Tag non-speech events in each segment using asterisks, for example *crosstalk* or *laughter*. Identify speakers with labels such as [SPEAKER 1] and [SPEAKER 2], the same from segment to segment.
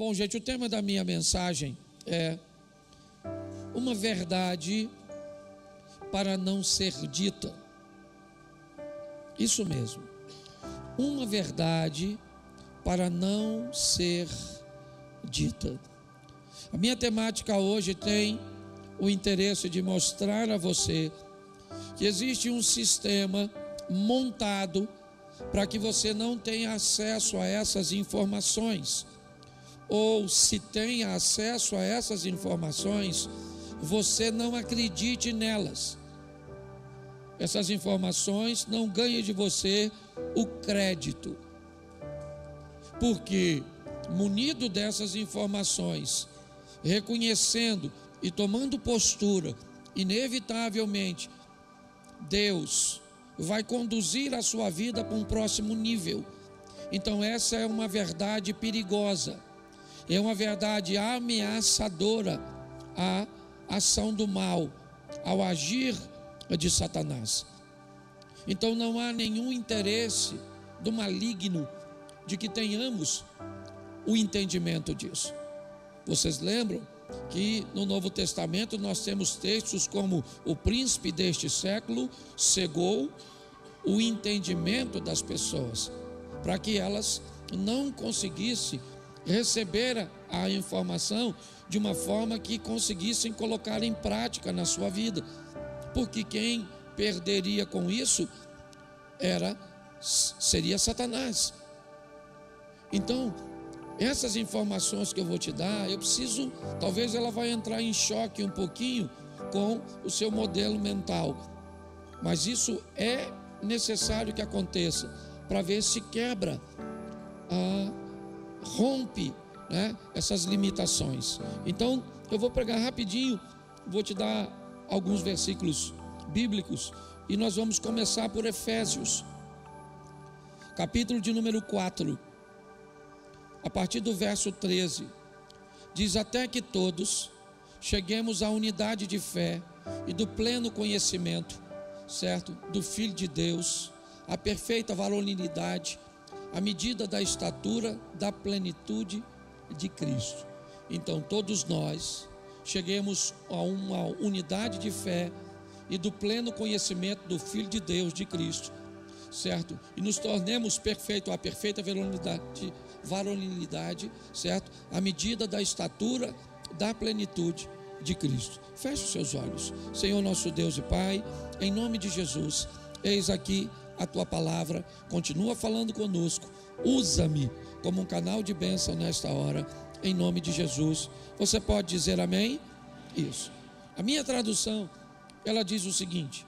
[SPEAKER 1] Bom, gente, o tema da minha mensagem é uma verdade para não ser dita. Isso mesmo. Uma verdade para não ser dita. A minha temática hoje tem o interesse de mostrar a você que existe um sistema montado para que você não tenha acesso a essas informações ou se tenha acesso a essas informações, você não acredite nelas. Essas informações não ganhem de você o crédito. Porque, munido dessas informações, reconhecendo e tomando postura, inevitavelmente, Deus vai conduzir a sua vida para um próximo nível. Então, essa é uma verdade perigosa é uma verdade ameaçadora à ação do mal, ao agir de Satanás. Então não há nenhum interesse do maligno de que tenhamos o entendimento disso. Vocês lembram que no Novo Testamento nós temos textos como o príncipe deste século cegou o entendimento das pessoas, para que elas não conseguissem receber a informação de uma forma que conseguissem colocar em prática na sua vida. Porque quem perderia com isso era seria Satanás. Então, essas informações que eu vou te dar, eu preciso, talvez ela vai entrar em choque um pouquinho com o seu modelo mental. Mas isso é necessário que aconteça para ver se quebra a rompe né, essas limitações. Então, eu vou pregar rapidinho, vou te dar alguns versículos bíblicos e nós vamos começar por Efésios, capítulo de número 4, a partir do verso 13. Diz: Até que todos cheguemos à unidade de fé e do pleno conhecimento, certo? Do Filho de Deus, a perfeita varonilidade à medida da estatura da plenitude de Cristo. Então, todos nós cheguemos a uma unidade de fé e do pleno conhecimento do Filho de Deus, de Cristo, certo? E nos tornemos perfeitos, a perfeita varonilidade, varonilidade, certo? À medida da estatura da plenitude de Cristo. Feche os seus olhos. Senhor nosso Deus e Pai, em nome de Jesus, eis aqui a tua palavra, continua falando conosco. Usa-me como um canal de bênção nesta hora, em nome de Jesus. Você pode dizer amém? Isso. A minha tradução, ela diz o seguinte: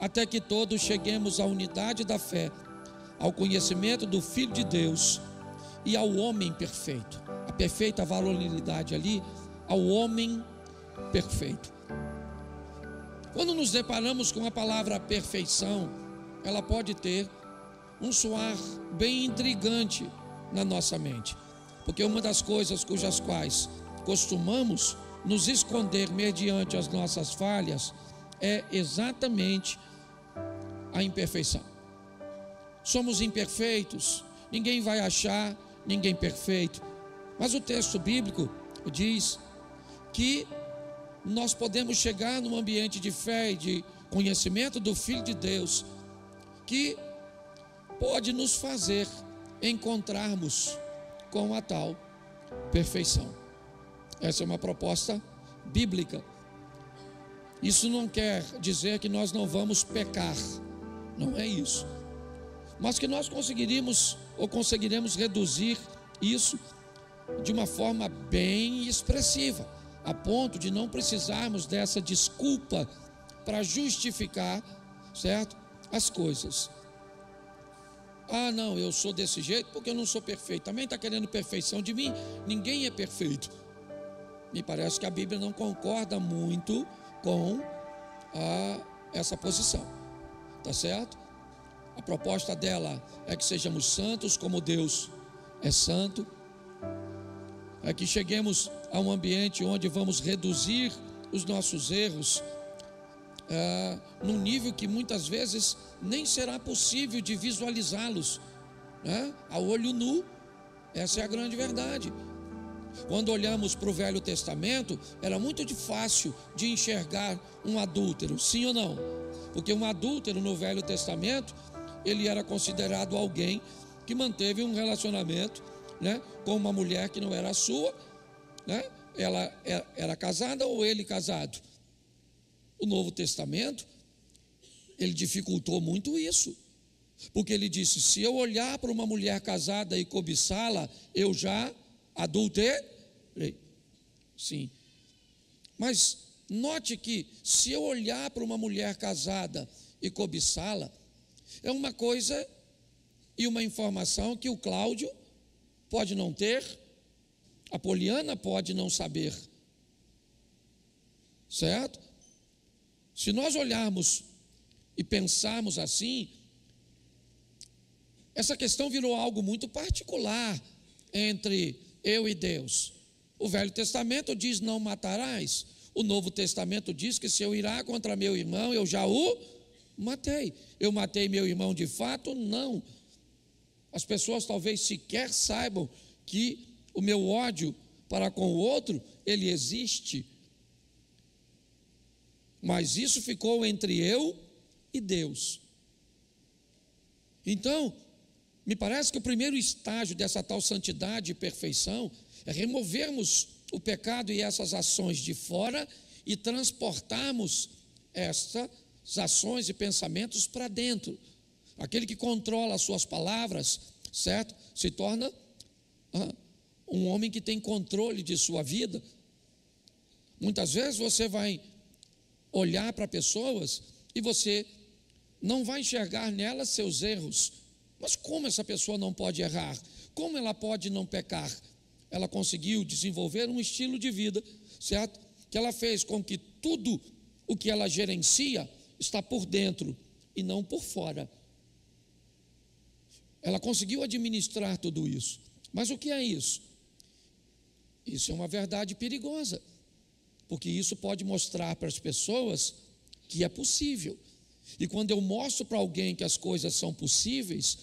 [SPEAKER 1] até que todos cheguemos à unidade da fé, ao conhecimento do Filho de Deus e ao homem perfeito. A perfeita varonilidade ali, ao homem perfeito. Quando nos deparamos com a palavra perfeição, ela pode ter um soar bem intrigante na nossa mente. Porque uma das coisas cujas quais costumamos nos esconder mediante as nossas falhas é exatamente a imperfeição. Somos imperfeitos, ninguém vai achar ninguém perfeito. Mas o texto bíblico diz que nós podemos chegar num ambiente de fé e de conhecimento do Filho de Deus que pode nos fazer encontrarmos com a tal perfeição. Essa é uma proposta bíblica. Isso não quer dizer que nós não vamos pecar, não é isso. Mas que nós conseguiríamos ou conseguiremos reduzir isso de uma forma bem expressiva, a ponto de não precisarmos dessa desculpa para justificar, certo? As coisas. Ah, não, eu sou desse jeito porque eu não sou perfeito. Também está querendo perfeição de mim? Ninguém é perfeito. Me parece que a Bíblia não concorda muito com a, essa posição. Tá certo? A proposta dela é que sejamos santos como Deus é santo. É que cheguemos a um ambiente onde vamos reduzir os nossos erros é, num nível que muitas vezes nem será possível de visualizá-los né? a olho nu. Essa é a grande verdade. Quando olhamos para o Velho Testamento, era muito fácil de enxergar um adúltero, sim ou não? Porque um adúltero no Velho Testamento, ele era considerado alguém que manteve um relacionamento né, com uma mulher que não era sua, né, ela era casada ou ele casado. O Novo Testamento, ele dificultou muito isso. Porque ele disse: se eu olhar para uma mulher casada e cobiçá-la, eu já adulterei. Sim. Mas note que se eu olhar para uma mulher casada e cobiçá-la, é uma coisa e uma informação que o Cláudio pode não ter, a Poliana pode não saber. Certo? Se nós olharmos e pensarmos assim, essa questão virou algo muito particular entre eu e Deus. O Velho Testamento diz: não matarás. O Novo Testamento diz que se eu irá contra meu irmão, eu já o matei. Eu matei meu irmão de fato? Não. As pessoas talvez sequer saibam que o meu ódio para com o outro, ele existe. Mas isso ficou entre eu e Deus. Então, me parece que o primeiro estágio dessa tal santidade e perfeição é removermos o pecado e essas ações de fora e transportarmos essas ações e pensamentos para dentro. Aquele que controla as suas palavras, certo? Se torna ah, um homem que tem controle de sua vida. Muitas vezes você vai olhar para pessoas e você não vai enxergar nelas seus erros, mas como essa pessoa não pode errar? Como ela pode não pecar? Ela conseguiu desenvolver um estilo de vida, certo? Que ela fez com que tudo o que ela gerencia está por dentro e não por fora. Ela conseguiu administrar tudo isso. Mas o que é isso? Isso é uma verdade perigosa, porque isso pode mostrar para as pessoas que é possível. E quando eu mostro para alguém que as coisas são possíveis,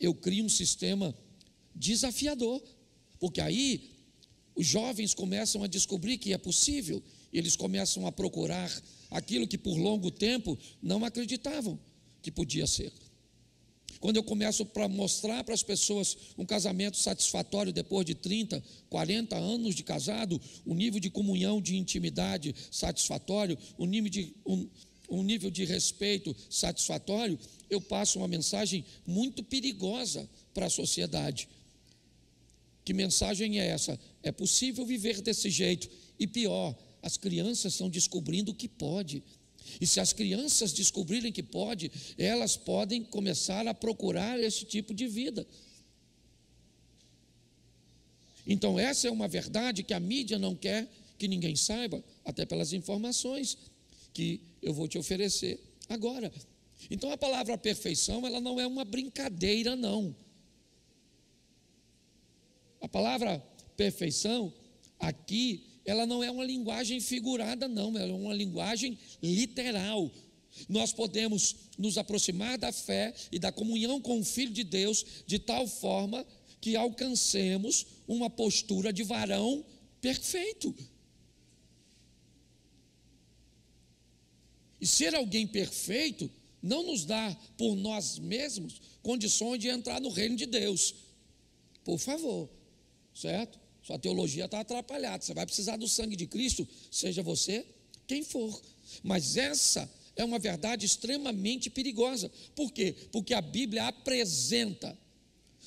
[SPEAKER 1] eu crio um sistema desafiador, porque aí os jovens começam a descobrir que é possível, eles começam a procurar aquilo que por longo tempo não acreditavam que podia ser. Quando eu começo para mostrar para as pessoas um casamento satisfatório depois de 30, 40 anos de casado, um nível de comunhão, de intimidade satisfatório, um nível de, um, um nível de respeito satisfatório, eu passo uma mensagem muito perigosa para a sociedade. Que mensagem é essa? É possível viver desse jeito. E pior, as crianças estão descobrindo que pode. E se as crianças descobrirem que pode, elas podem começar a procurar esse tipo de vida. Então, essa é uma verdade que a mídia não quer que ninguém saiba, até pelas informações que eu vou te oferecer agora. Então a palavra perfeição, ela não é uma brincadeira, não. A palavra perfeição, aqui, ela não é uma linguagem figurada, não, ela é uma linguagem literal. Nós podemos nos aproximar da fé e da comunhão com o Filho de Deus de tal forma que alcancemos uma postura de varão perfeito. E ser alguém perfeito não nos dá por nós mesmos condições de entrar no reino de Deus. Por favor, certo? Sua teologia está atrapalhada. Você vai precisar do sangue de Cristo, seja você quem for. Mas essa é uma verdade extremamente perigosa. Por quê? Porque a Bíblia apresenta,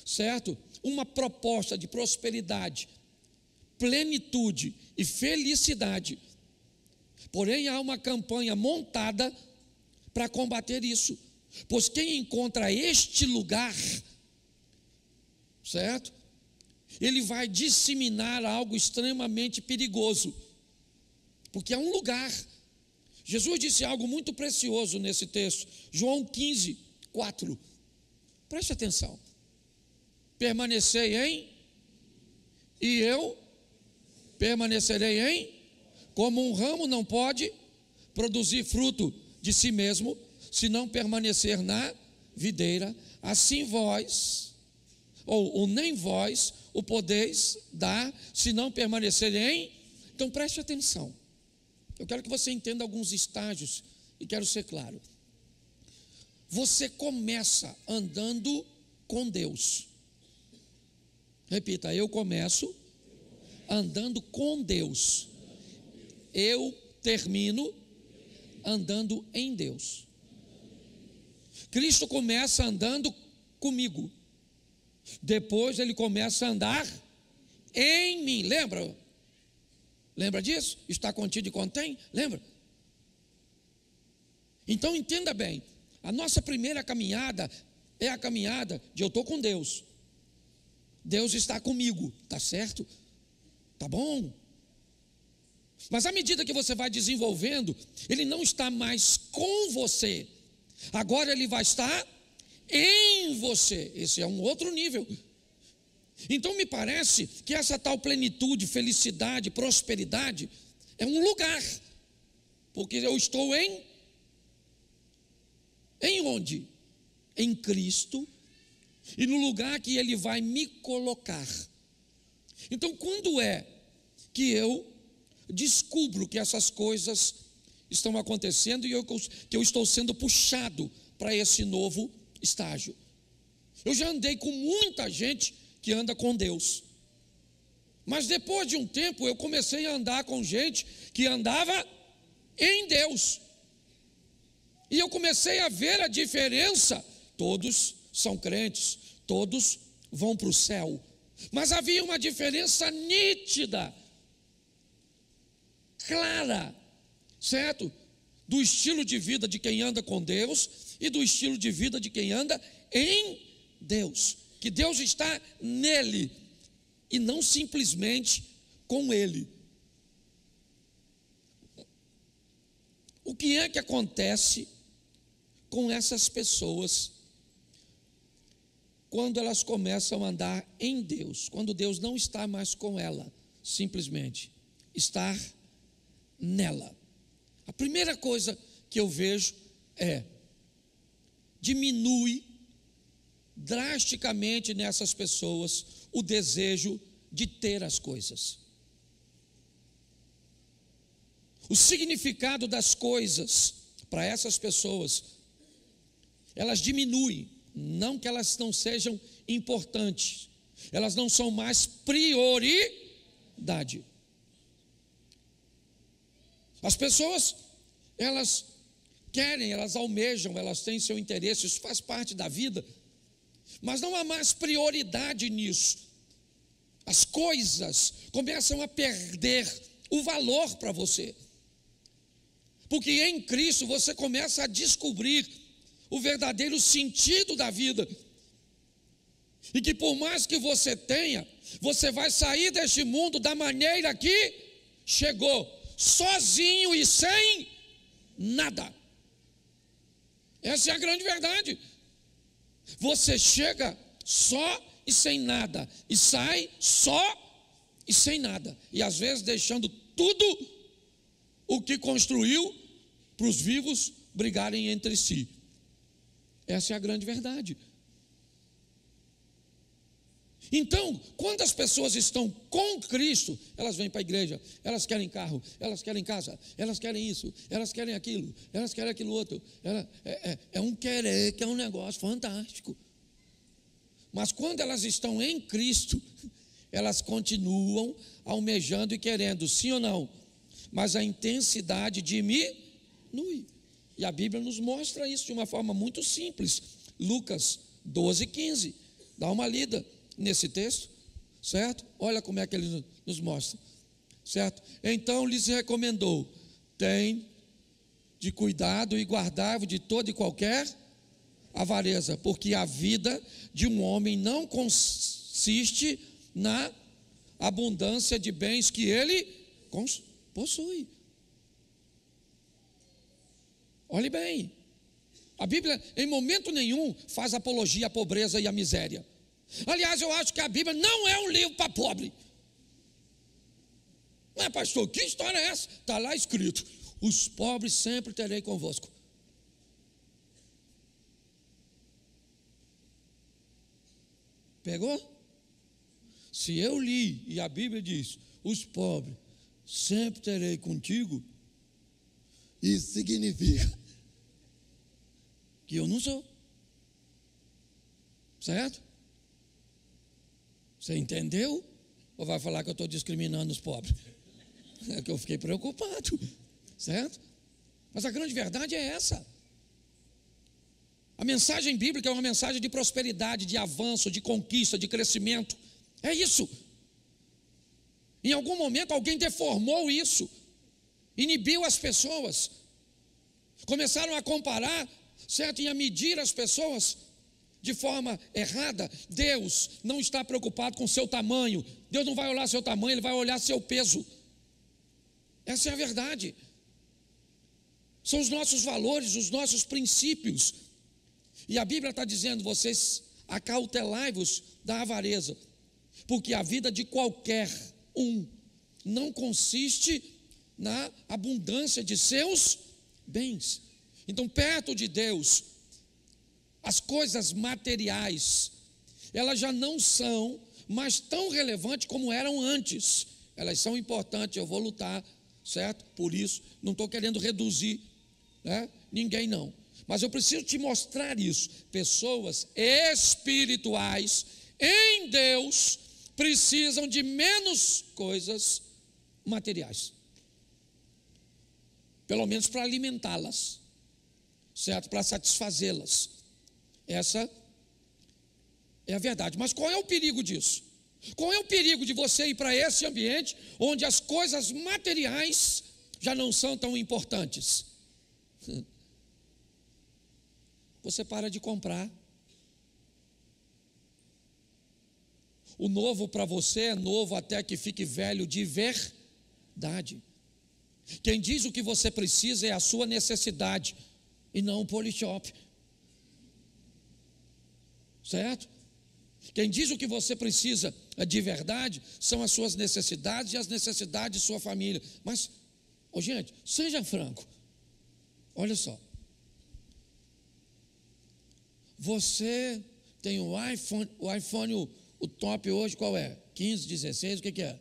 [SPEAKER 1] certo? Uma proposta de prosperidade, plenitude e felicidade Porém, há uma campanha montada para combater isso. Pois quem encontra este lugar, certo? Ele vai disseminar algo extremamente perigoso. Porque é um lugar. Jesus disse algo muito precioso nesse texto. João 15, 4. Preste atenção. Permanecei em, e eu permanecerei em como um ramo não pode produzir fruto de si mesmo, se não permanecer na videira, assim vós, ou, ou nem vós, o podeis dar, se não permanecerem em. Então preste atenção. Eu quero que você entenda alguns estágios e quero ser claro. Você começa andando com Deus. Repita, eu começo andando com Deus. Eu termino andando em Deus. Cristo começa andando comigo. Depois ele começa a andar em mim. Lembra? Lembra disso? Está contido e contém? Lembra? Então entenda bem: a nossa primeira caminhada é a caminhada de eu estou com Deus. Deus está comigo, tá certo? Tá bom? Mas à medida que você vai desenvolvendo, ele não está mais com você. Agora ele vai estar em você. Esse é um outro nível. Então me parece que essa tal plenitude, felicidade, prosperidade é um lugar. Porque eu estou em em onde? Em Cristo e no lugar que ele vai me colocar. Então, quando é que eu descubro que essas coisas estão acontecendo e eu, que eu estou sendo puxado para esse novo estágio? Eu já andei com muita gente que anda com Deus. Mas depois de um tempo eu comecei a andar com gente que andava em Deus. E eu comecei a ver a diferença. Todos são crentes, todos vão para o céu. Mas havia uma diferença nítida, clara, certo? Do estilo de vida de quem anda com Deus e do estilo de vida de quem anda em Deus. Que Deus está nele e não simplesmente com ele. O que é que acontece com essas pessoas quando elas começam a andar em Deus, quando Deus não está mais com ela, simplesmente estar nela. A primeira coisa que eu vejo é diminui drasticamente nessas pessoas o desejo de ter as coisas. O significado das coisas para essas pessoas, elas diminuem não que elas não sejam importantes, elas não são mais prioridade. As pessoas, elas querem, elas almejam, elas têm seu interesse, isso faz parte da vida, mas não há mais prioridade nisso. As coisas começam a perder o valor para você, porque em Cristo você começa a descobrir o verdadeiro sentido da vida. E que por mais que você tenha, você vai sair deste mundo da maneira que chegou, sozinho e sem nada. Essa é a grande verdade. Você chega só e sem nada, e sai só e sem nada, e às vezes deixando tudo o que construiu para os vivos brigarem entre si. Essa é a grande verdade. Então, quando as pessoas estão com Cristo, elas vêm para a igreja, elas querem carro, elas querem casa, elas querem isso, elas querem aquilo, elas querem aquilo outro. Ela, é, é, é um querer que é um negócio fantástico. Mas quando elas estão em Cristo, *laughs* elas continuam almejando e querendo, sim ou não? Mas a intensidade diminui. E a Bíblia nos mostra isso de uma forma muito simples. Lucas 12, 15. Dá uma lida nesse texto, certo? Olha como é que ele nos mostra, certo? Então lhes recomendou: tem de cuidado e guardar de toda e qualquer avareza, porque a vida de um homem não consiste na abundância de bens que ele possui. Olhe bem, a Bíblia em momento nenhum faz apologia à pobreza e à miséria. Aliás, eu acho que a Bíblia não é um livro para pobre. É, pastor? Que história é essa? Está lá escrito: os pobres sempre terei convosco. Pegou? Se eu li e a Bíblia diz: os pobres sempre terei contigo, isso significa que eu não sou. Certo? Você entendeu? Ou vai falar que eu estou discriminando os pobres? É que eu fiquei preocupado. Certo? Mas a grande verdade é essa. A mensagem bíblica é uma mensagem de prosperidade, de avanço, de conquista, de crescimento. É isso. Em algum momento alguém deformou isso, inibiu as pessoas, começaram a comparar, certo? E a medir as pessoas de forma errada. Deus não está preocupado com seu tamanho. Deus não vai olhar seu tamanho, Ele vai olhar seu peso. Essa é a verdade. São os nossos valores, os nossos princípios. E a Bíblia está dizendo: vocês acautelai-vos da avareza, porque a vida de qualquer um não consiste na abundância de seus bens. Então, perto de Deus, as coisas materiais, elas já não são mais tão relevantes como eram antes. Elas são importantes, eu vou lutar, certo? Por isso, não estou querendo reduzir né? ninguém, não. Mas eu preciso te mostrar isso. Pessoas espirituais em Deus precisam de menos coisas materiais. Pelo menos para alimentá-las, certo? Para satisfazê-las. Essa é a verdade. Mas qual é o perigo disso? Qual é o perigo de você ir para esse ambiente onde as coisas materiais já não são tão importantes? *laughs* você para de comprar. O novo para você é novo até que fique velho de verdade. Quem diz o que você precisa é a sua necessidade e não o polishop. Certo? Quem diz o que você precisa de verdade são as suas necessidades e as necessidades de sua família. Mas, oh, gente, seja franco. Olha só. Você tem o iPhone, o iPhone, o, o top hoje qual é? 15, 16, o que, que é?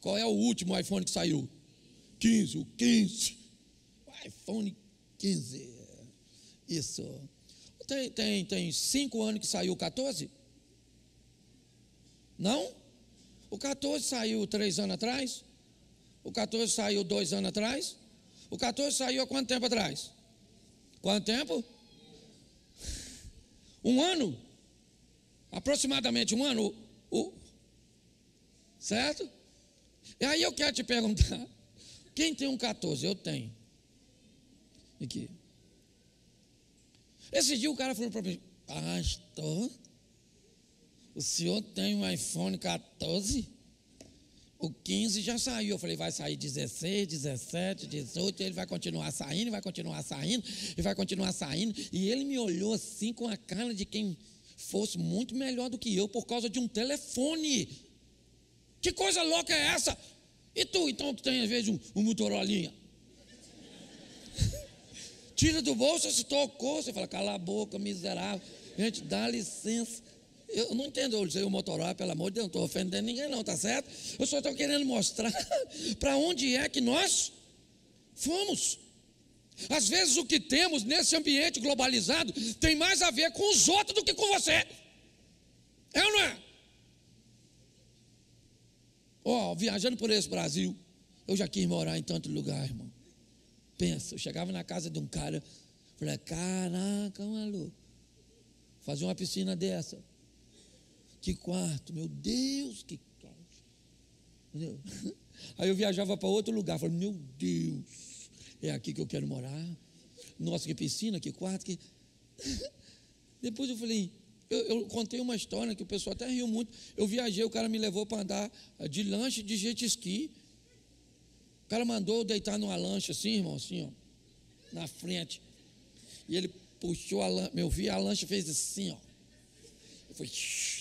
[SPEAKER 1] Qual é o último iPhone que saiu? 15, o 15. O iPhone 15. Isso. Tem, tem, tem cinco anos que saiu o 14? Não? O 14 saiu três anos atrás? O 14 saiu dois anos atrás? O 14 saiu há quanto tempo atrás? Quanto tempo? Um ano? Aproximadamente um ano? O, certo? E aí eu quero te perguntar: quem tem um 14? Eu tenho. Aqui. Esse dia o cara falou para mim: Pastor, o senhor tem um iPhone 14? O 15 já saiu. Eu falei, vai sair 16, 17, 18. Ele vai continuar saindo, vai continuar saindo, e vai continuar saindo. E ele me olhou assim com a cara de quem fosse muito melhor do que eu por causa de um telefone. Que coisa louca é essa? E tu, então, que tem às vezes um, um Motorolinha? Tira do bolso, se tocou. Você fala, cala a boca, miserável. Gente, dá licença. Eu não entendo eu dizer o Motorola, pelo amor de Deus, não estou ofendendo ninguém, não, tá certo? Eu só estou querendo mostrar *laughs* para onde é que nós fomos. Às vezes o que temos nesse ambiente globalizado tem mais a ver com os outros do que com você. É ou não é? Ó, oh, viajando por esse Brasil, eu já quis morar em tanto lugar, irmão. Pensa, eu chegava na casa de um cara, falei, caraca, maluco, fazer uma piscina dessa. Que quarto, meu Deus, que Entendeu? *laughs* Aí eu viajava para outro lugar, falei, meu Deus, é aqui que eu quero morar. Nossa, que piscina, que quarto, que. *laughs* Depois eu falei, eu, eu, contei uma história que o pessoal até riu muito. Eu viajei, o cara me levou para andar de lanche de jet ski. O cara mandou deitar numa lancha assim, irmão, assim, ó, na frente. E ele puxou a lancha, eu vi a lancha fez assim, ó foi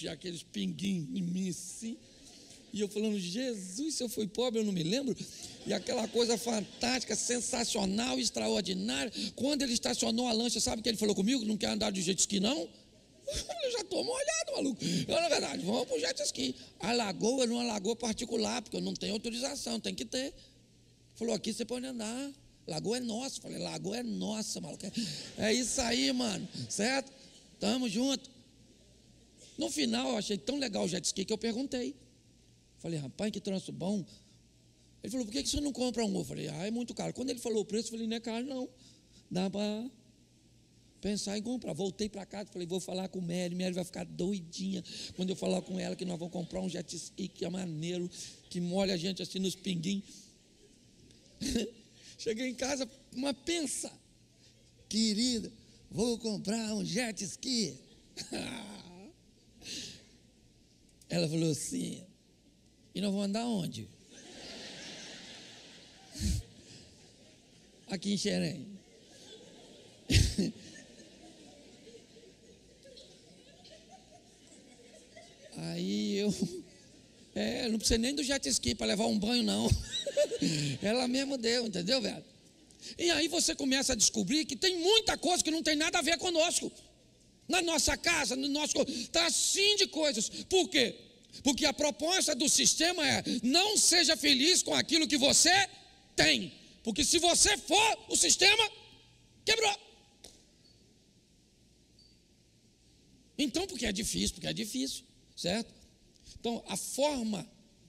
[SPEAKER 1] aqueles pinguinhos em mim assim. E eu falando, Jesus, se eu fui pobre, eu não me lembro. E aquela coisa fantástica, sensacional, extraordinária. Quando ele estacionou a lancha, sabe o que ele falou comigo? Não quer andar de jet ski, não? *laughs* Eu já estou molhado. maluco. Eu, na verdade, vamos para o jet ski. A lagoa numa lagoa particular, porque eu não tenho autorização, tem que ter. Falou, aqui você pode andar. Lagoa é nossa. Falei, lagoa é nossa, maluco. É isso aí, mano. Certo? Tamo junto. No final, eu achei tão legal o jet ski que eu perguntei. Falei, rapaz, que troço bom. Ele falou, por que você não compra um? Eu falei, ah, é muito caro. Quando ele falou o preço, eu falei, não é caro, não. Dá para pensar em comprar. Voltei para casa, falei, vou falar com o Mary. Mary vai ficar doidinha quando eu falar com ela que nós vamos comprar um jet ski que é maneiro, que molha a gente assim nos pinguins. *laughs* Cheguei em casa, uma pensa, querida, vou comprar um jet ski. *laughs* Ela falou assim, e nós vamos andar onde? *laughs* Aqui em Xerém. Aí eu. É, não precisa nem do jet ski para levar um banho, não. Ela mesmo deu, entendeu, velho? E aí você começa a descobrir que tem muita coisa que não tem nada a ver conosco. Na nossa casa, no nosso. Está assim de coisas. Por quê? Porque a proposta do sistema é: não seja feliz com aquilo que você tem. Porque se você for, o sistema quebrou. Então, porque é difícil, porque é difícil, certo? Então, a forma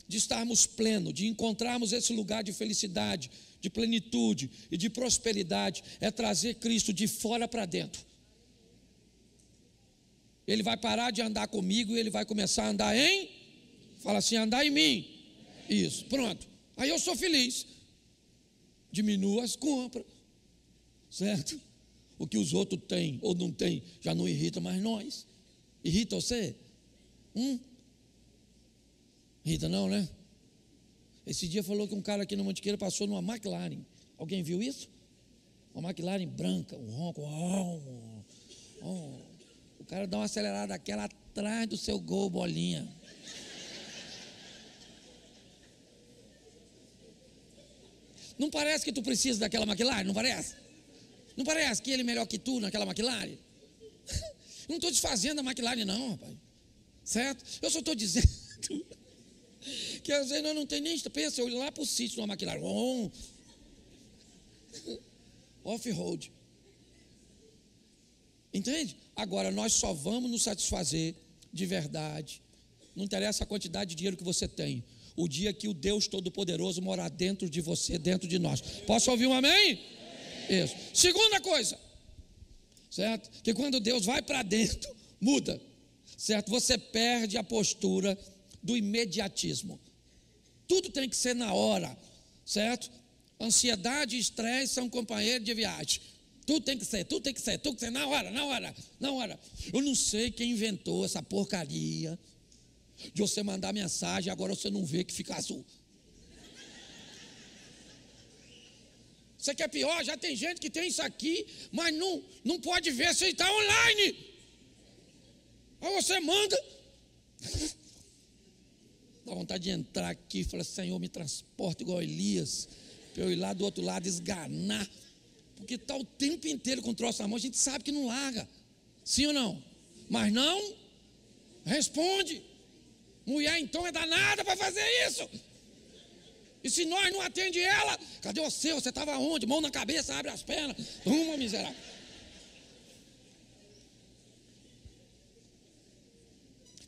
[SPEAKER 1] de estarmos plenos, de encontrarmos esse lugar de felicidade, de plenitude e de prosperidade, é trazer Cristo de fora para dentro. Ele vai parar de andar comigo e ele vai começar a andar em. Fala assim, andar em mim. Isso, pronto. Aí eu sou feliz. Diminuo as compras, certo? O que os outros têm ou não têm já não irrita mais nós. Irrita você? Hum? Irrita não, né? Esse dia falou que um cara aqui no Mantiqueira passou numa McLaren. Alguém viu isso? Uma McLaren branca, um ronco. Oh, oh. O cara dá uma acelerada aquela atrás do seu gol, bolinha. Não parece que tu precisa daquela McLaren? Não parece? Não parece que ele é melhor que tu naquela McLaren? *laughs* Não estou desfazendo a McLaren, não, rapaz. Certo? Eu só estou dizendo que às vezes nós não tem nem. Pensa, eu lá para o sítio numa McLaren. *laughs* Off-road. Entende? Agora, nós só vamos nos satisfazer de verdade. Não interessa a quantidade de dinheiro que você tem. O dia que o Deus Todo-Poderoso morar dentro de você, dentro de nós. Posso ouvir um amém? amém. Isso. Segunda coisa certo? Que quando Deus vai para dentro, muda, certo? Você perde a postura do imediatismo. Tudo tem que ser na hora, certo? Ansiedade e estresse são companheiros de viagem. Tudo tem que ser, tudo tem que ser, tudo tem que ser na hora, na hora, na hora. Eu não sei quem inventou essa porcaria de você mandar mensagem, agora você não vê que fica azul. Você quer pior? Já tem gente que tem isso aqui, mas não, não pode ver se está online. Aí você manda. Dá vontade de entrar aqui e falar: Senhor, me transporta igual Elias, para eu ir lá do outro lado esganar. Porque está o tempo inteiro com o troço na mão, a gente sabe que não larga. Sim ou não? Mas não responde. Mulher então é danada para fazer isso. E se nós não atende ela, cadê você? Você estava onde? Mão na cabeça, abre as pernas. Uma miserável.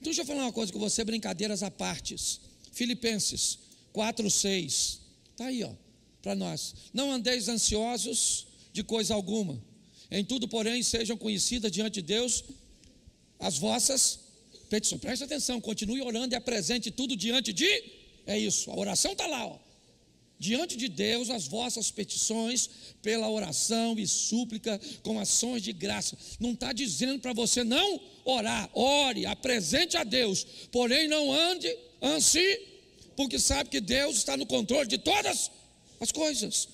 [SPEAKER 1] Então deixa eu falar uma coisa com você, brincadeiras à partes. Filipenses 4, 6. Está aí, ó, para nós. Não andeis ansiosos de coisa alguma. Em tudo, porém, sejam conhecidas diante de Deus as vossas petições. Preste atenção, continue orando e apresente tudo diante de é isso, a oração está lá, ó. Diante de Deus, as vossas petições, pela oração e súplica, com ações de graça. Não está dizendo para você não orar, ore, apresente a Deus, porém não ande ansi, porque sabe que Deus está no controle de todas as coisas.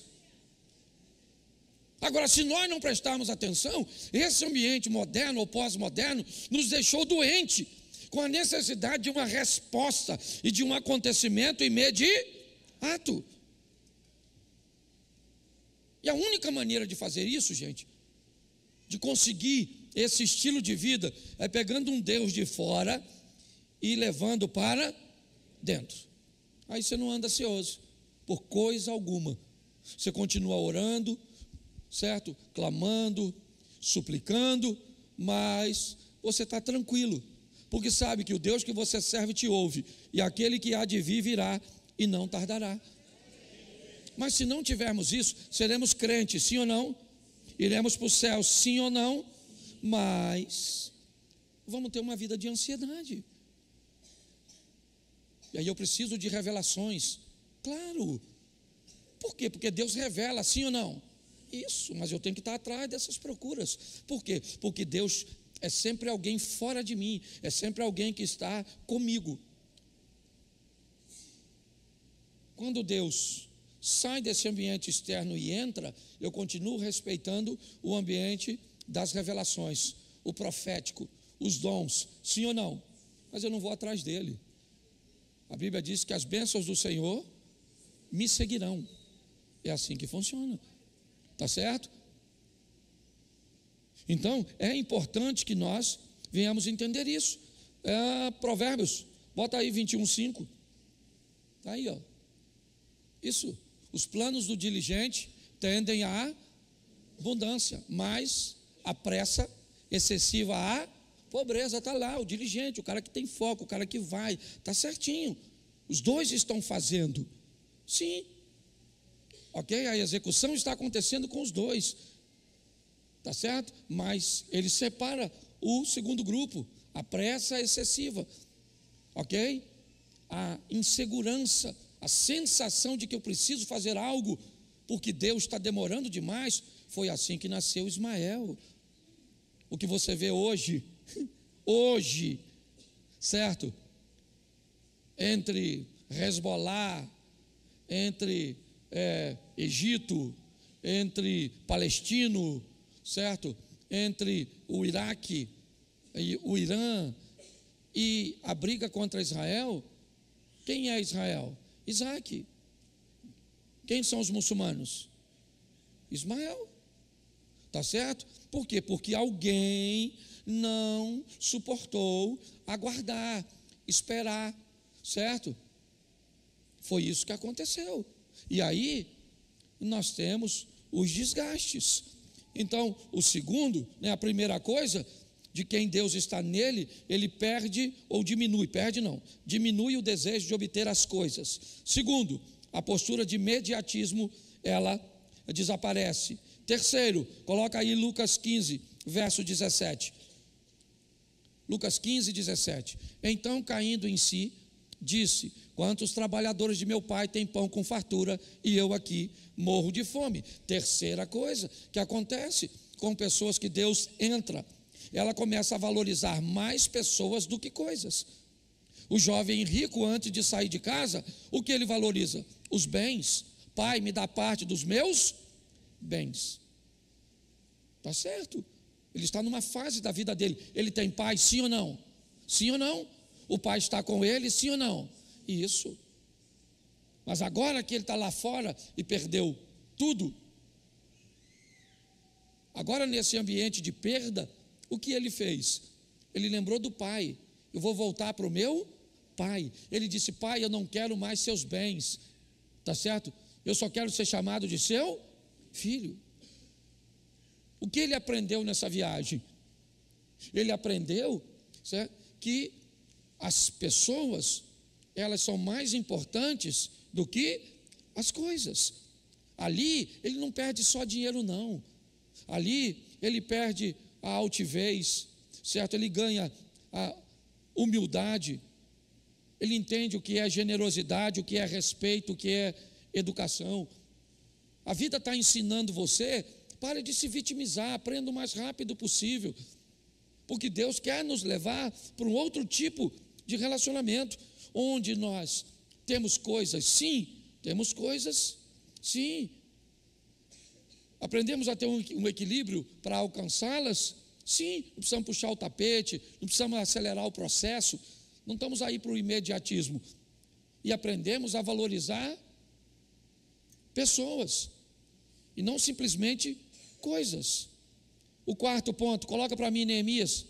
[SPEAKER 1] Agora, se nós não prestarmos atenção, esse ambiente moderno ou pós-moderno nos deixou doente com a necessidade de uma resposta e de um acontecimento imediato. E a única maneira de fazer isso, gente, de conseguir esse estilo de vida é pegando um Deus de fora e levando para dentro. Aí você não anda ansioso por coisa alguma. Você continua orando, certo? Clamando, suplicando, mas você está tranquilo, porque sabe que o Deus que você serve te ouve, e aquele que há de vir virá e não tardará. Mas se não tivermos isso, seremos crentes, sim ou não? Iremos para o céu, sim ou não? Mas vamos ter uma vida de ansiedade. E aí eu preciso de revelações. Claro. Por quê? Porque Deus revela, sim ou não? Isso, mas eu tenho que estar atrás dessas procuras. Por quê? Porque Deus é sempre alguém fora de mim, é sempre alguém que está comigo. Quando Deus sai desse ambiente externo e entra, eu continuo respeitando o ambiente das revelações, o profético, os dons, sim ou não? Mas eu não vou atrás dele. A Bíblia diz que as bênçãos do Senhor me seguirão. É assim que funciona. Tá certo? Então, é importante que nós venhamos entender isso. É, provérbios, bota aí 21, 5. Está aí, ó. Isso. Os planos do diligente tendem à abundância, mas a pressa excessiva à pobreza. Está lá, o diligente, o cara que tem foco, o cara que vai. Está certinho. Os dois estão fazendo. Sim, Ok? A execução está acontecendo com os dois. Tá certo? Mas ele separa o segundo grupo, a pressa excessiva. Ok? A insegurança, a sensação de que eu preciso fazer algo porque Deus está demorando demais. Foi assim que nasceu Ismael. O que você vê hoje, *laughs* hoje, certo? Entre Hezbollah, entre é, Egito, entre palestino, certo? Entre o Iraque e o Irã e a briga contra Israel. Quem é Israel? Isaac. Quem são os muçulmanos? Ismael. Tá certo? Por quê? Porque alguém não suportou aguardar, esperar, certo? Foi isso que aconteceu. E aí nós temos os desgastes. Então, o segundo, né, a primeira coisa, de quem Deus está nele, ele perde ou diminui, perde não, diminui o desejo de obter as coisas. Segundo, a postura de mediatismo, ela desaparece. Terceiro, coloca aí Lucas 15, verso 17. Lucas 15, 17. Então, caindo em si, disse: Quantos trabalhadores de meu pai têm pão com fartura e eu aqui morro de fome? Terceira coisa que acontece com pessoas que Deus entra, ela começa a valorizar mais pessoas do que coisas. O jovem rico, antes de sair de casa, o que ele valoriza? Os bens. Pai, me dá parte dos meus bens. Está certo? Ele está numa fase da vida dele. Ele tem pai, sim ou não? Sim ou não? O pai está com ele, sim ou não? Isso. Mas agora que ele está lá fora e perdeu tudo, agora nesse ambiente de perda, o que ele fez? Ele lembrou do pai. Eu vou voltar para o meu pai. Ele disse: Pai, eu não quero mais seus bens. Tá certo? Eu só quero ser chamado de seu filho. O que ele aprendeu nessa viagem? Ele aprendeu certo? que as pessoas, elas são mais importantes do que as coisas. Ali, ele não perde só dinheiro, não. Ali, ele perde a altivez, certo? Ele ganha a humildade, ele entende o que é generosidade, o que é respeito, o que é educação. A vida está ensinando você, pare de se vitimizar, aprenda o mais rápido possível, porque Deus quer nos levar para um outro tipo de relacionamento, onde nós temos coisas, sim, temos coisas, sim. Aprendemos a ter um, equilíbrio para alcançá-las, sim. Não precisamos puxar o tapete, não precisamos acelerar o processo, não estamos aí para o imediatismo. E aprendemos a valorizar pessoas, e não simplesmente coisas. O quarto ponto, coloca para mim Neemias,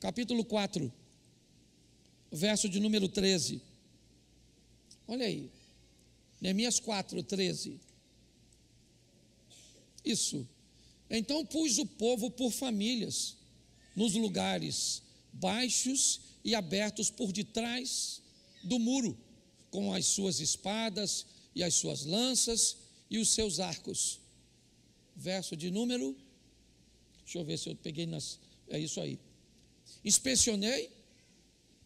[SPEAKER 1] capítulo 4, verso de número 13. Olha aí. Neemias 4, 13. Isso. Então pus o povo por famílias, nos lugares baixos e abertos por detrás do muro, com as suas espadas e as suas lanças e os seus arcos. Verso de número. Deixa eu ver se eu peguei nas. É isso aí. Inspecionei,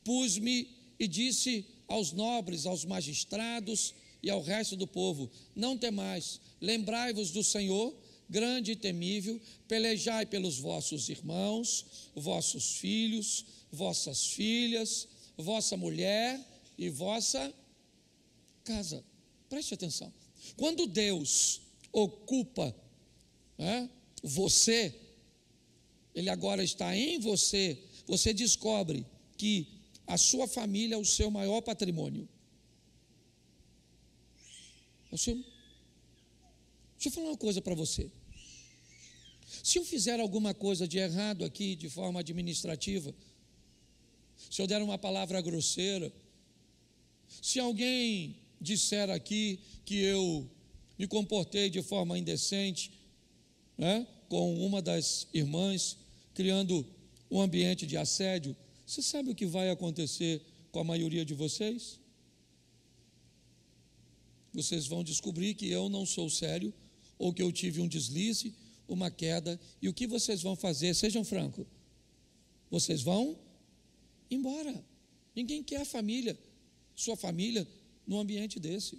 [SPEAKER 1] pus-me e disse aos nobres, aos magistrados e ao resto do povo: Não temais, lembrai-vos do Senhor, grande e temível, pelejai pelos vossos irmãos, vossos filhos, vossas filhas, vossa mulher e vossa casa. Preste atenção. Quando Deus ocupa né, você, Ele agora está em você, você descobre que a sua família é o seu maior patrimônio. É o seu. Deixa eu falar uma coisa para você. Se eu fizer alguma coisa de errado aqui, de forma administrativa, se eu der uma palavra grosseira, se alguém disser aqui que eu me comportei de forma indecente, né, com uma das irmãs, criando um ambiente de assédio, você sabe o que vai acontecer com a maioria de vocês? Vocês vão descobrir que eu não sou sério, ou que eu tive um deslize, uma queda, e o que vocês vão fazer? Sejam francos. Vocês vão embora. Ninguém quer a família, sua família, num ambiente desse.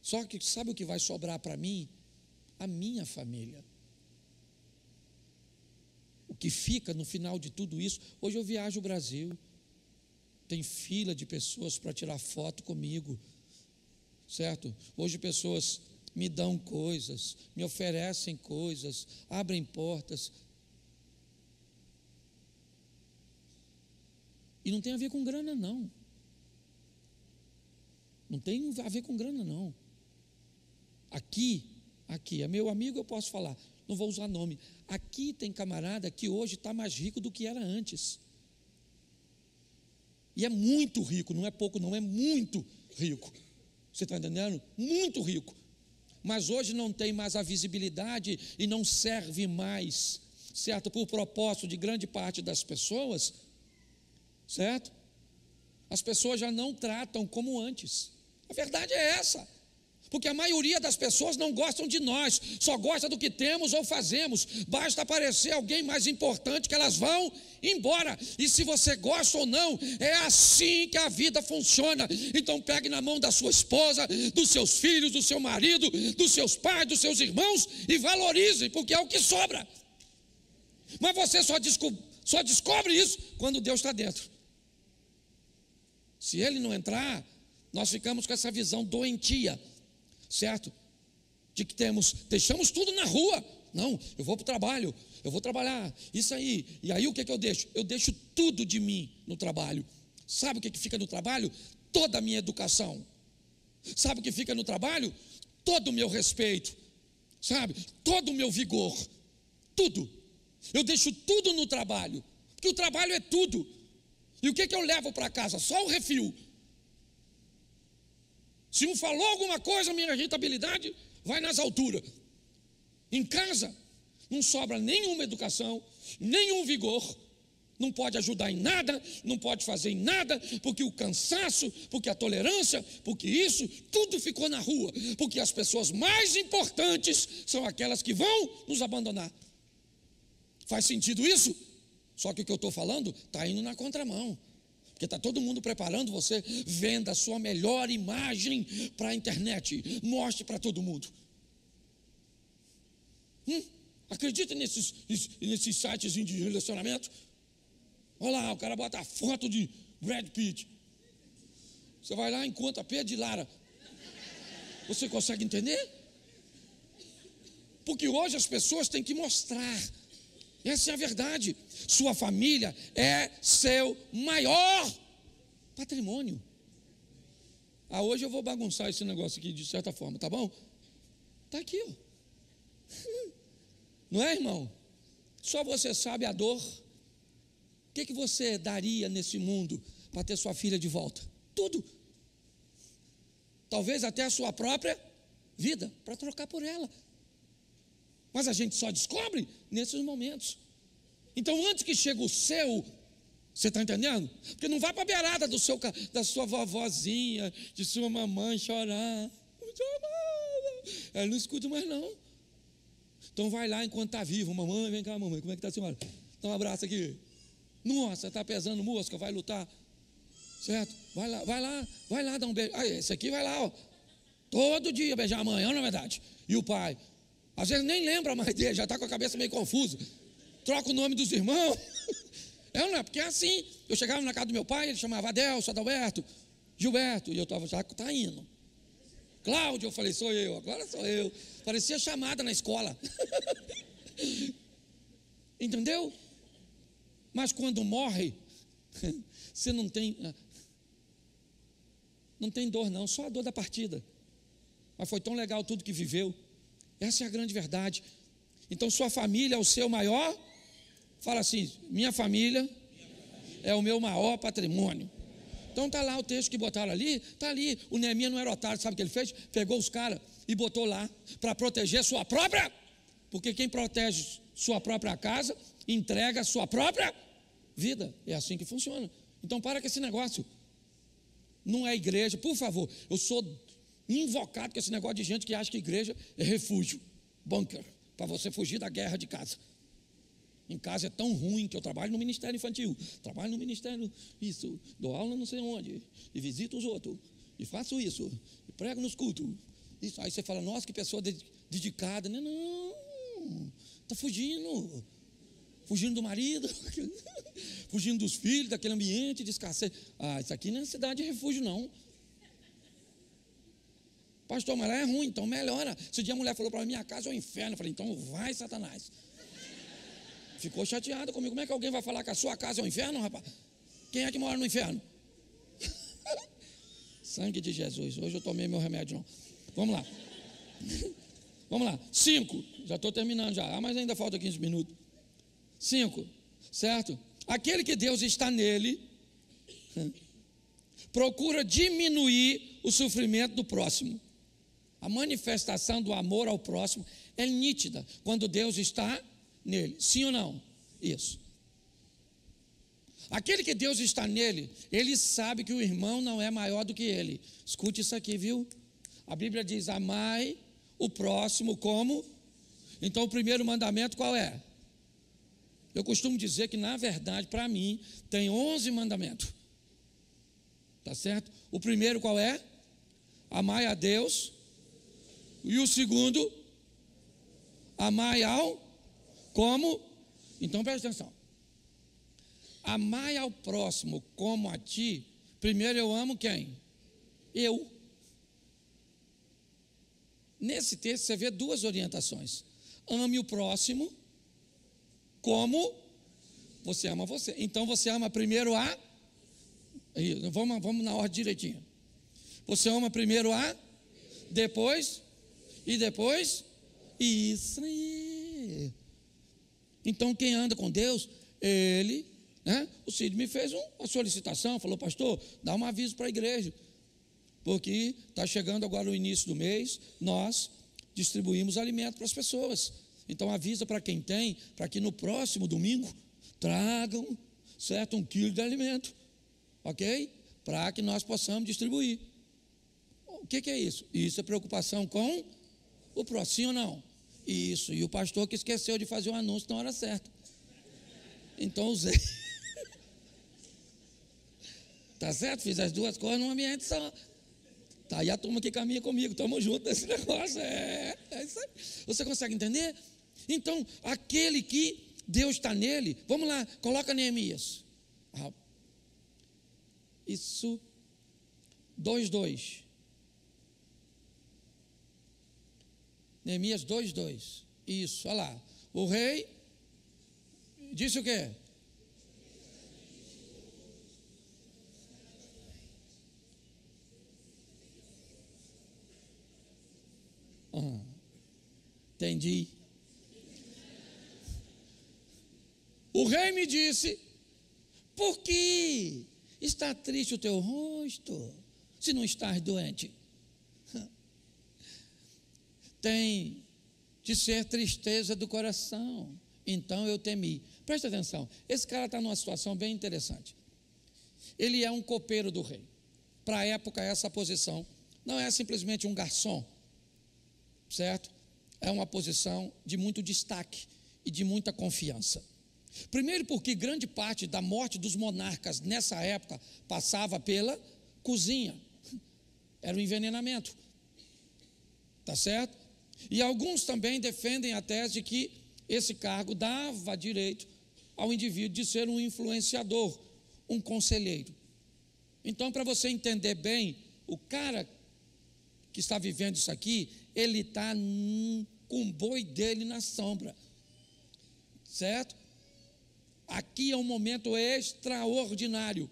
[SPEAKER 1] Só que sabe o que vai sobrar para mim? A minha família. O que fica no final de tudo isso? Hoje eu viajo o Brasil. Tem fila de pessoas para tirar foto comigo. Certo? Hoje pessoas me dão coisas, me oferecem coisas, abrem portas. E não tem a ver com grana, não. Não tem a ver com grana, não. Aqui, aqui, é meu amigo, eu posso falar, não vou usar nome. Aqui tem camarada que hoje está mais rico do que era antes. E é muito rico, não é pouco, não, é muito rico. Você está entendendo? Muito rico. Mas hoje não tem mais a visibilidade e não serve mais, certo? Por propósito de grande parte das pessoas, certo? As pessoas já não tratam como antes. A verdade é essa. Porque a maioria das pessoas não gostam de nós, só gosta do que temos ou fazemos. Basta aparecer alguém mais importante que elas vão embora. E se você gosta ou não, é assim que a vida funciona. Então pegue na mão da sua esposa, dos seus filhos, do seu marido, dos seus pais, dos seus irmãos e valorize, porque é o que sobra. Mas você só descobre, só descobre isso quando Deus está dentro. Se ele não entrar, nós ficamos com essa visão doentia certo? De que temos, deixamos tudo na rua. Não, eu vou para o trabalho, eu vou trabalhar, isso aí. E aí o que, é que eu deixo? Eu deixo tudo de mim no trabalho. Sabe o que, é que fica no trabalho? Toda a minha educação. Sabe o que fica no trabalho? Todo o meu respeito. Sabe? Todo o meu vigor. Tudo. Eu deixo tudo no trabalho. Porque o trabalho é tudo. E o que, é que eu levo para casa? Só o refil. Se um falou alguma coisa, minha irritabilidade vai nas alturas. Em casa, não sobra nenhuma educação, nenhum vigor, não pode ajudar em nada, não pode fazer em nada, porque o cansaço, porque a tolerância, porque isso, tudo ficou na rua, porque as pessoas mais importantes são aquelas que vão nos abandonar. Faz sentido isso? Só que o que eu estou falando está indo na contramão. Porque está todo mundo preparando você, venda a sua melhor imagem para a internet, mostre para todo mundo. Hum, acredita nesses, nesses sites de relacionamento? Olha lá, o cara bota a foto de Brad Pitt. Você vai lá e encontra Pedro de Lara. Você consegue entender? Porque hoje as pessoas têm que mostrar essa é a verdade. Sua família é seu maior patrimônio. Ah, hoje eu vou bagunçar esse negócio aqui de certa forma, tá bom? Tá aqui, ó. *laughs* Não é, irmão? Só você sabe a dor. O que, que você daria nesse mundo para ter sua filha de volta? Tudo. Talvez até a sua própria vida, para trocar por ela. Mas a gente só descobre nesses momentos. Então, antes que chegue o seu, você está entendendo? Porque não vai para a beirada do seu, da sua vovozinha, de sua mamãe chorar. Ela não escuta mais, não. Então vai lá enquanto está vivo. Mamãe, vem cá, mamãe. Como é que está a senhora? Dá um abraço aqui. Nossa, está pesando mosca, vai lutar. Certo? Vai lá, vai lá, vai lá dar um beijo. Ah, esse aqui vai lá, ó. Todo dia beijar a mãe, não é verdade? E o pai. Às vezes nem lembra mais dele, já está com a cabeça meio confusa. Troca o nome dos irmãos. *laughs* É não é? Porque é assim. Eu chegava na casa do meu pai, ele chamava Adelso, Adalberto, Gilberto, e eu estava já tá indo. Cláudio, eu falei, sou eu, agora sou eu. Parecia chamada na escola. *laughs* Entendeu? Mas quando morre, *laughs* você não tem. Ah, não tem dor, não, só a dor da partida. Mas foi tão legal tudo que viveu. Essa é a grande verdade. Então, sua família é o seu maior. Fala assim: minha família é o meu maior patrimônio. Então está lá o texto que botaram ali, está ali. O Neemias não era otário, sabe o que ele fez? Pegou os caras e botou lá para proteger sua própria, porque quem protege sua própria casa, entrega sua própria vida. É assim que funciona. Então para com esse negócio. Não é igreja, por favor. Eu sou invocado com esse negócio de gente que acha que igreja é refúgio, bunker, para você fugir da guerra de casa. Em casa é tão ruim que eu trabalho no ministério infantil, trabalho no ministério, isso, dou aula não sei onde, e visito os outros, e faço isso, e prego nos cultos. Isso. Aí você fala, nossa, que pessoa dedicada. Não, não, está fugindo. Fugindo do marido, *laughs* fugindo dos filhos, daquele ambiente de escassez. Ah, isso aqui não é cidade de refúgio, não. Pastor, mas lá é ruim, então melhora. Esse dia a mulher falou para mim, minha casa é o um inferno. Eu falei, então vai, Satanás. Ficou chateada comigo. Como é que alguém vai falar que a sua casa é um inferno, rapaz? Quem é que mora no inferno? *laughs* Sangue de Jesus. Hoje eu tomei meu remédio, não. Vamos lá. *laughs* Vamos lá. Cinco. Já estou terminando já. Ah, mas ainda falta 15 minutos. Cinco. Certo? Aquele que Deus está nele *laughs* procura diminuir o sofrimento do próximo. A manifestação do amor ao próximo é nítida quando Deus está nele. Sim ou não? Isso. Aquele que Deus está nele, ele sabe que o irmão não é maior do que ele. Escute isso aqui, viu? A Bíblia diz: amai o próximo como. Então, o primeiro mandamento qual é? Eu costumo dizer que, na verdade, para mim, tem 11 mandamentos. Tá certo? O primeiro qual é? Amai a Deus. E o segundo, amai ao como? Então presta atenção. Amai ao próximo como a ti. Primeiro eu amo quem? Eu. Nesse texto você vê duas orientações. Ame o próximo como você ama você. Então você ama primeiro a. Vamos, vamos na ordem direitinho. Você ama primeiro a, depois, e depois, aí. Então, quem anda com Deus, ele, né? O Cid me fez uma solicitação, falou, pastor, dá um aviso para a igreja, porque está chegando agora o início do mês, nós distribuímos alimento para as pessoas. Então, avisa para quem tem, para que no próximo domingo tragam, certo, um quilo de alimento, ok? Para que nós possamos distribuir. O que, que é isso? Isso é preocupação com o próximo, não? Isso, e o pastor que esqueceu de fazer o anúncio na hora certa. Então usei. *laughs* tá certo? Fiz as duas coisas num ambiente só. Tá aí a turma que caminha comigo, estamos juntos nesse *laughs* negócio. É, é isso aí. Você consegue entender? Então, aquele que Deus está nele, vamos lá, coloca Neemias. Ah, isso, 2,2. Neemias 2,2. Isso, olha lá. O rei disse o quê? Uhum. Entendi. O rei me disse: Por que está triste o teu rosto, se não estás doente? Tem de ser tristeza do coração. Então eu temi. Presta atenção, esse cara está numa situação bem interessante. Ele é um copeiro do rei. Para a época, essa posição não é simplesmente um garçom, certo? É uma posição de muito destaque e de muita confiança. Primeiro, porque grande parte da morte dos monarcas nessa época passava pela cozinha, era o envenenamento, tá certo? E alguns também defendem a tese de que esse cargo dava direito ao indivíduo de ser um influenciador, um conselheiro. Então, para você entender bem, o cara que está vivendo isso aqui, ele está com o boi dele na sombra, certo? Aqui é um momento extraordinário.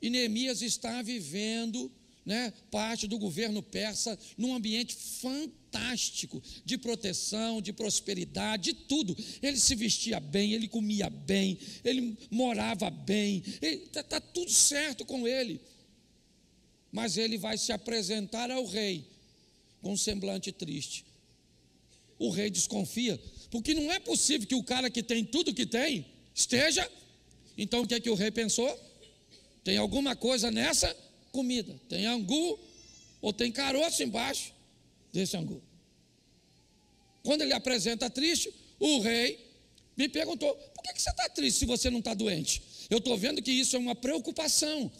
[SPEAKER 1] E Neemias está vivendo né, parte do governo persa num ambiente fantástico de proteção, de prosperidade, de tudo. Ele se vestia bem, ele comia bem, ele morava bem, está tá tudo certo com ele. Mas ele vai se apresentar ao rei com um semblante triste. O rei desconfia, porque não é possível que o cara que tem tudo que tem esteja. Então o que é que o rei pensou? Tem alguma coisa nessa comida. Tem angu ou tem caroço embaixo desse angu. Quando ele apresenta triste, o rei me perguntou: por que, você está triste se você não está doente? Eu estou vendo que isso é uma preocupação,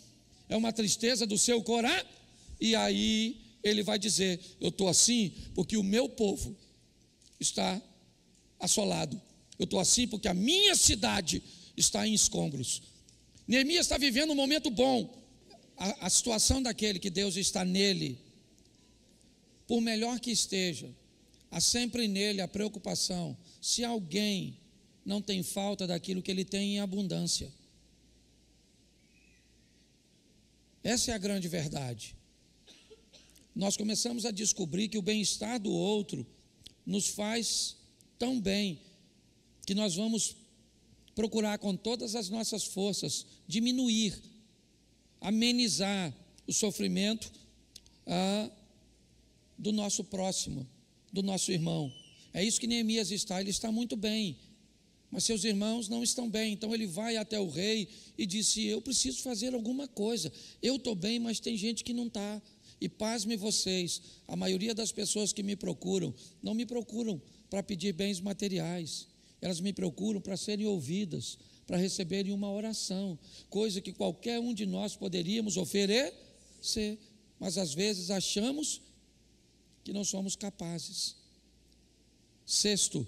[SPEAKER 1] é uma tristeza do seu coração. E aí ele vai dizer: eu estou assim porque o meu povo está assolado. Eu estou assim porque a minha cidade está em escombros. Neemias está vivendo um momento bom, a, a situação daquele que Deus está nele, por melhor que esteja, há sempre nele a preocupação se alguém não tem falta daquilo que ele tem em abundância. Essa é a grande verdade. Nós começamos a descobrir que o bem-estar do outro nos faz tão bem que nós vamos procurar com todas as nossas forças diminuir amenizar o sofrimento ah, do nosso próximo, do nosso irmão. É isso que Neemias está, ele está muito bem, mas seus irmãos não estão bem. Então ele vai até o rei e disse: Eu preciso fazer alguma coisa. Eu estou bem, mas tem gente que não está. E pasme vocês, a maioria das pessoas que me procuram, não me procuram para pedir bens materiais, elas me procuram para serem ouvidas, para receberem uma oração, coisa que qualquer um de nós poderíamos oferecer, mas às vezes achamos que não somos capazes. Sexto,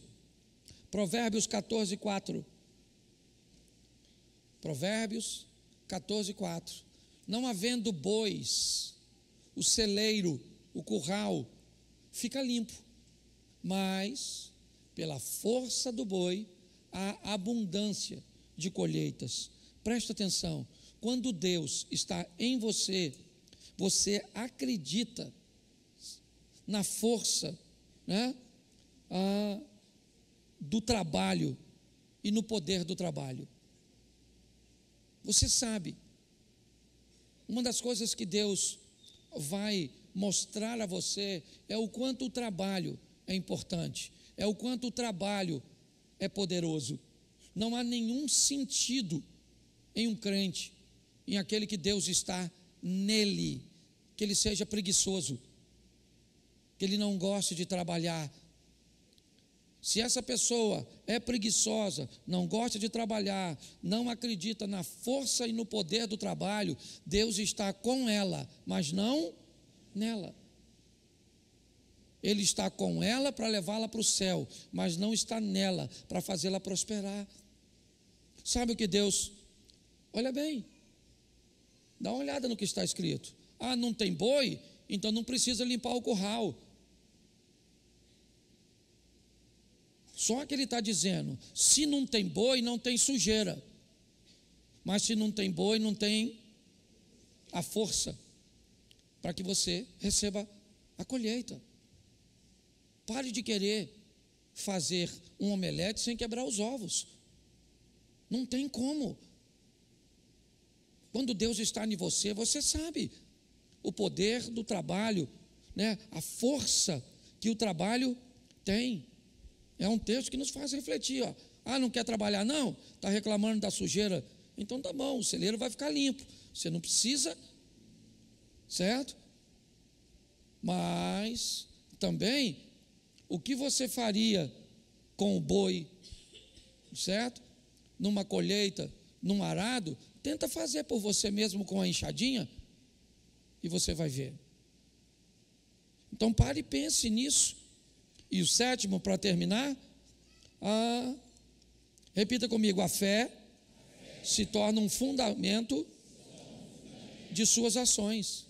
[SPEAKER 1] Provérbios 14, 4. Provérbios 14, 4. Não havendo bois, o celeiro, o curral, fica limpo, mas pela força do boi há abundância de colheitas. Presta atenção, quando Deus está em você, você acredita na força né, do trabalho e no poder do trabalho. Você sabe, uma das coisas que Deus vai mostrar a você é o quanto o trabalho é importante, é o quanto o trabalho é poderoso. Não há nenhum sentido em um crente, em aquele que Deus está nele, que ele seja preguiçoso, que ele não goste de trabalhar. Se essa pessoa é preguiçosa, não gosta de trabalhar, não acredita na força e no poder do trabalho, Deus está com ela, mas não nela. Ele está com ela para levá-la para o céu, mas não está nela para fazê-la prosperar. Sabe o que Deus? Olha bem, dá uma olhada no que está escrito. Ah, não tem boi? Então não precisa limpar o curral. Só que ele está dizendo: se não tem boi, não tem sujeira. Mas se não tem boi, não tem a força para que você receba a colheita. Pare de querer fazer um omelete sem quebrar os ovos. Não tem como. Quando Deus está em você, você sabe o poder do trabalho, né? a força que o trabalho tem. É um texto que nos faz refletir. Ó. Ah, não quer trabalhar? Não? Está reclamando da sujeira? Então tá bom, o celeiro vai ficar limpo. Você não precisa, certo? Mas também, o que você faria com o boi, certo? Numa colheita, num arado, tenta fazer por você mesmo com a enxadinha e você vai ver. Então pare e pense nisso. E o sétimo, para terminar, a, repita comigo: a fé se torna um fundamento de suas ações.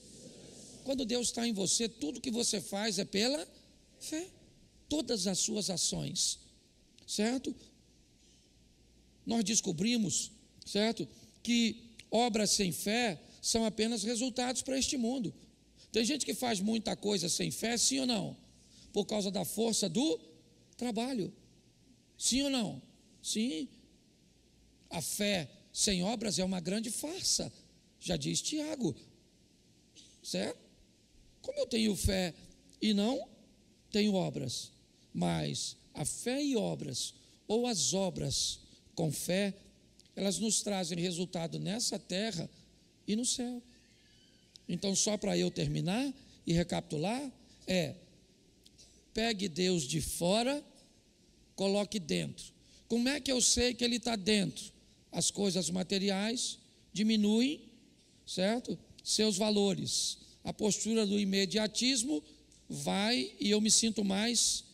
[SPEAKER 1] Quando Deus está em você, tudo que você faz é pela fé. Todas as suas ações, certo? Nós descobrimos, certo? Que obras sem fé são apenas resultados para este mundo. Tem gente que faz muita coisa sem fé, sim ou não? Por causa da força do trabalho. Sim ou não? Sim. A fé sem obras é uma grande farsa, já diz Tiago. Certo? Como eu tenho fé e não tenho obras, mas a fé e obras, ou as obras com fé, elas nos trazem resultado nessa terra e no céu. Então, só para eu terminar e recapitular, é: pegue Deus de fora, coloque dentro. Como é que eu sei que Ele está dentro? As coisas materiais diminuem, certo? Seus valores a postura do imediatismo vai e eu me sinto mais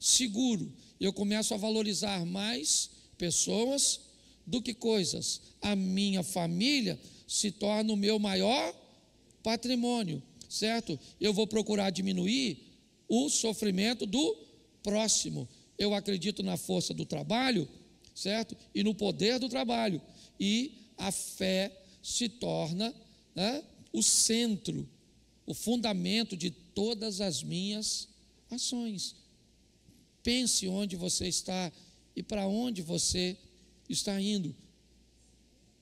[SPEAKER 1] seguro. Eu começo a valorizar mais pessoas do que coisas. A minha família se torna o meu maior patrimônio, certo? Eu vou procurar diminuir o sofrimento do próximo. Eu acredito na força do trabalho, certo? E no poder do trabalho. E a fé se torna né, o centro o fundamento de todas as minhas ações. Pense onde você está e para onde você está indo.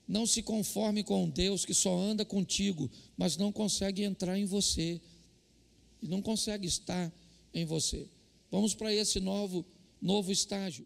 [SPEAKER 1] Não se conforme com Deus que só anda contigo, mas não consegue entrar em você e não consegue estar em você. Vamos para esse novo novo estágio.